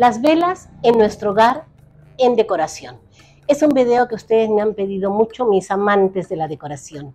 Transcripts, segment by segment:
Las velas en nuestro hogar en decoración. Es un video que ustedes me han pedido mucho, mis amantes de la decoración.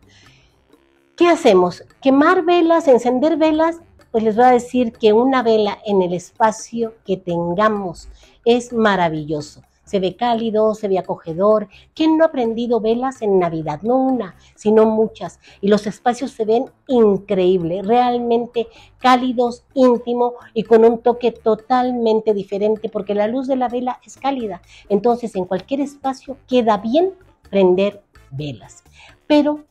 ¿Qué hacemos? ¿Quemar velas? ¿Encender velas? Pues les voy a decir que una vela en el espacio que tengamos es maravilloso se ve cálido, se ve acogedor. ¿Quién no ha prendido velas en Navidad? No una, sino muchas. Y los espacios se ven increíbles, realmente cálidos, íntimo y con un toque totalmente diferente porque la luz de la vela es cálida. Entonces en cualquier espacio queda bien prender velas. Pero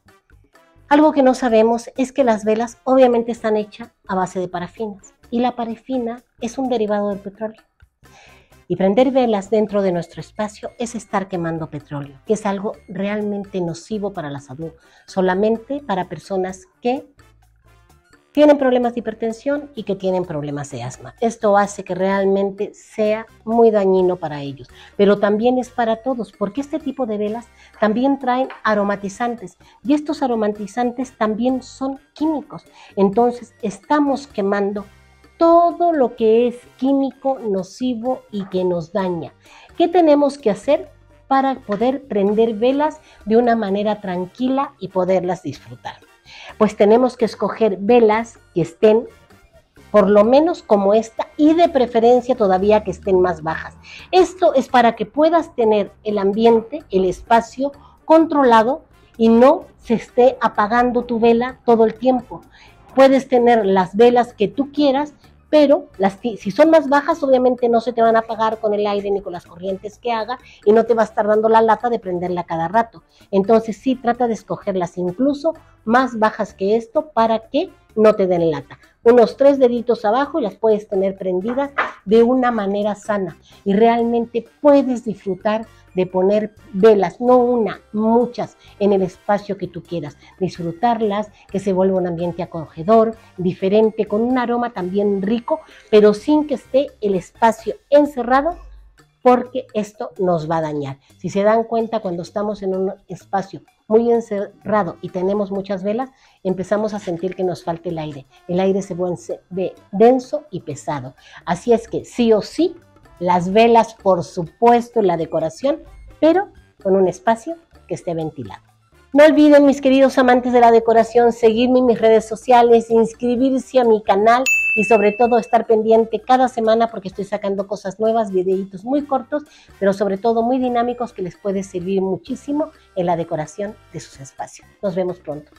algo que no sabemos es que las velas obviamente están hechas a base de parafinas y la parafina es un derivado del petróleo. Y prender velas dentro de nuestro espacio es estar quemando petróleo, que es algo realmente nocivo para la salud, solamente para personas que tienen problemas de hipertensión y que tienen problemas de asma. Esto hace que realmente sea muy dañino para ellos, pero también es para todos, porque este tipo de velas también traen aromatizantes y estos aromatizantes también son químicos. Entonces estamos quemando todo lo que es químico, nocivo y que nos daña. ¿Qué tenemos que hacer para poder prender velas de una manera tranquila y poderlas disfrutar? Pues tenemos que escoger velas que estén por lo menos como esta y de preferencia todavía que estén más bajas. Esto es para que puedas tener el ambiente, el espacio controlado y no se esté apagando tu vela todo el tiempo. Puedes tener las velas que tú quieras, pero las, si son más bajas, obviamente no se te van a apagar con el aire ni con las corrientes que haga y no te va a estar dando la lata de prenderla cada rato. Entonces sí trata de escogerlas incluso más bajas que esto para que no te den lata. Unos tres deditos abajo y las puedes tener prendidas de una manera sana y realmente puedes disfrutar de poner velas, no una, muchas, en el espacio que tú quieras. Disfrutarlas, que se vuelva un ambiente acogedor, diferente, con un aroma también rico, pero sin que esté el espacio encerrado porque esto nos va a dañar. Si se dan cuenta, cuando estamos en un espacio muy encerrado y tenemos muchas velas, empezamos a sentir que nos falta el aire. El aire se ve denso y pesado. Así es que sí o sí, las velas, por supuesto, la decoración, pero con un espacio que esté ventilado. No olviden, mis queridos amantes de la decoración, seguirme en mis redes sociales, inscribirse a mi canal y sobre todo estar pendiente cada semana porque estoy sacando cosas nuevas, videitos muy cortos, pero sobre todo muy dinámicos que les puede servir muchísimo en la decoración de sus espacios. Nos vemos pronto.